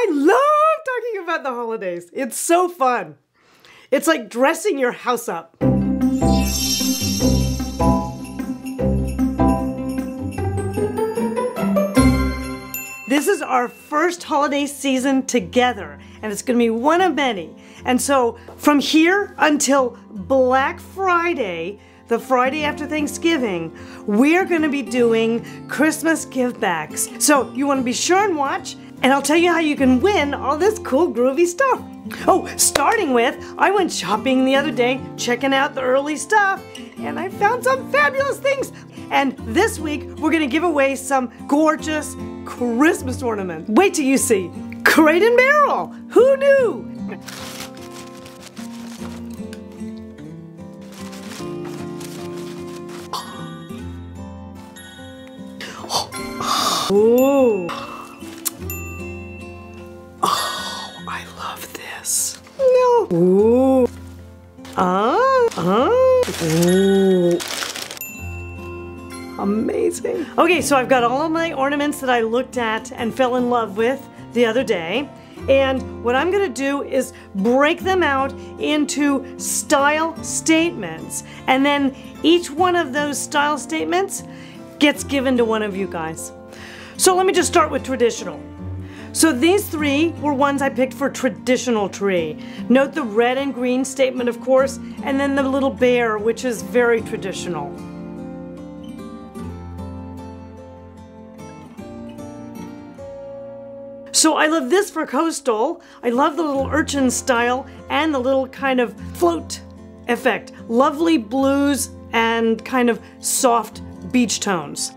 I love talking about the holidays. It's so fun. It's like dressing your house up. This is our first holiday season together, and it's gonna be one of many. And so, from here until Black Friday, the Friday after Thanksgiving, we're gonna be doing Christmas give backs. So, you wanna be sure and watch, and I'll tell you how you can win all this cool, groovy stuff. Oh, starting with, I went shopping the other day, checking out the early stuff, and I found some fabulous things. And this week, we're gonna give away some gorgeous Christmas ornaments. Wait till you see. Crate and Barrel! Who knew? Oh, this. No. Ooh. Ah. Ah. Ooh. Amazing. Okay, so I've got all of my ornaments that I looked at and fell in love with the other day. And what I'm gonna do is break them out into style statements. And then each one of those style statements gets given to one of you guys. So let me just start with traditional. So these three were ones I picked for traditional tree. Note the red and green statement, of course, and then the little bear, which is very traditional. So I love this for coastal. I love the little urchin style and the little kind of float effect. Lovely blues and kind of soft beach tones.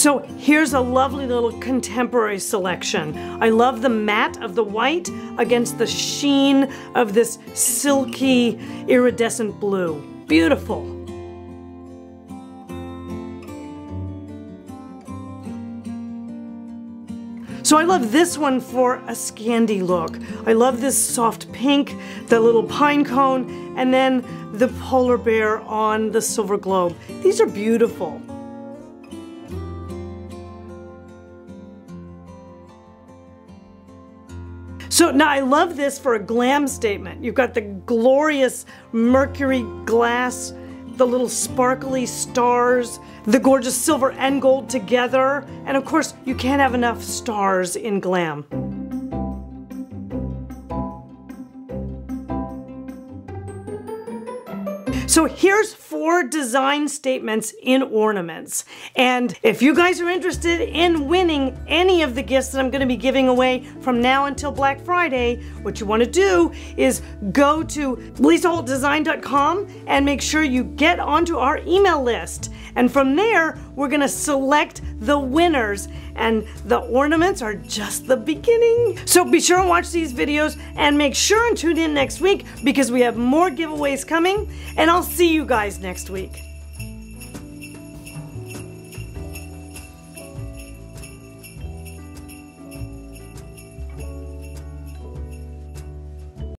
So here's a lovely little contemporary selection. I love the matte of the white against the sheen of this silky iridescent blue. Beautiful. So I love this one for a Scandi look. I love this soft pink, the little pine cone, and then the polar bear on the silver globe. These are beautiful. So now I love this for a glam statement. You've got the glorious mercury glass, the little sparkly stars, the gorgeous silver and gold together, and of course you can't have enough stars in glam. So here's four design statements in ornaments. And if you guys are interested in winning any of the gifts that I'm gonna be giving away from now until Black Friday, what you wanna do is go to lisaholtdesign.com and make sure you get onto our email list. And from there, we're gonna select the winners and the ornaments are just the beginning. So be sure and watch these videos and make sure and tune in next week because we have more giveaways coming and I'll see you guys next week.